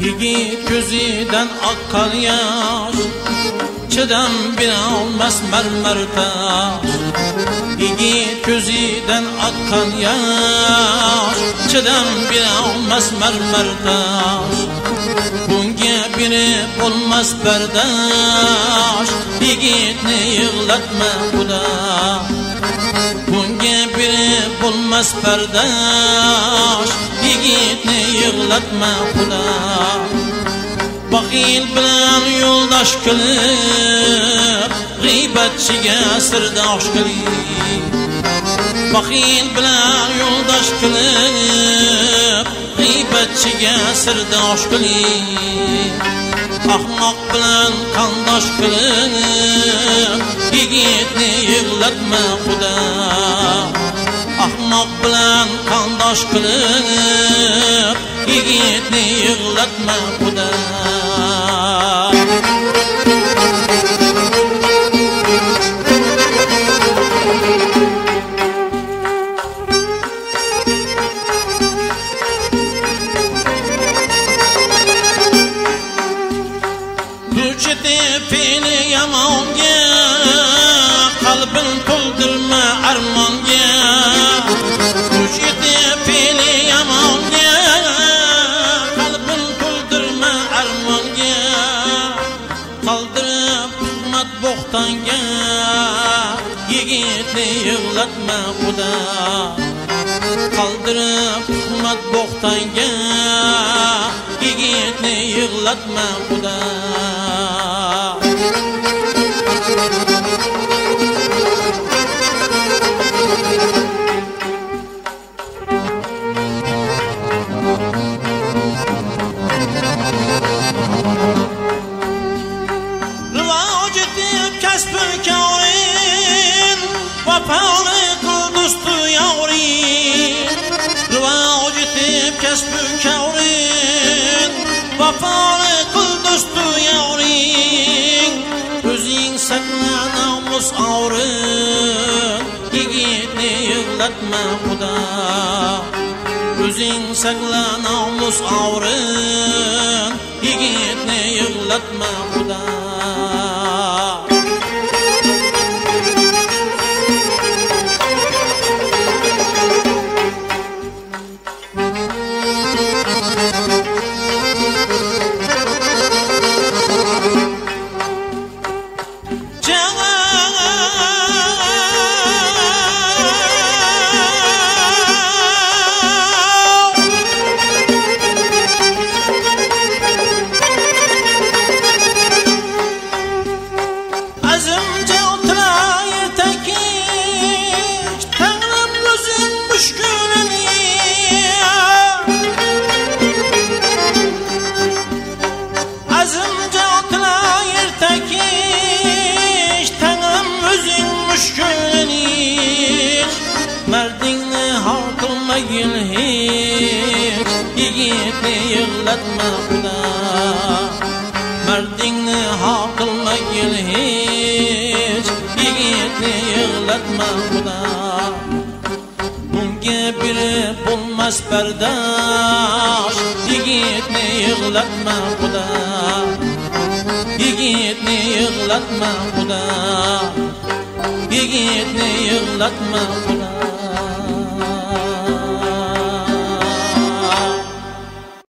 Yigit gözüden akan yaş Çedem bir olmaz mermer taş. Yigit gözüden akan yaş Çedem bir olmaz mermer taş. Bunga biri olmaz berdaş Yigitni yığlatma kuda Bunga biri bulmaz perdaş Yigitni yığlatma kuda Bakil bilan yo'ldosh qilib G'iybatchiga sirdosh qilib Bakil bilan yo'ldosh qilib G'iybatchiga sirdosh qiling Ahmoq bilan qondosh qilib Yigitni yig'latma xudo. Ahmoq bilan qondosh qilib Yigitni yig'latma xudo. Yig'latma xudo. Qaldirib tuhmat bo'xtanga Yigitni yig'latma xudo. Vafoni qil do'stu yorin O'zing saqla nomus avrin Yigitni yig'latma xudo O'zing saqla nomus avrin Yigitni yig'latma xudo hiç Yigitni yığlatma kuda Merdinni hakılmayın hiç Yigitni yığlatma xudo Bunga biri bulmas bardosh Yigitni yig'latma xudo Yigitni yig'latma xudo Yigitni yig'latma xudo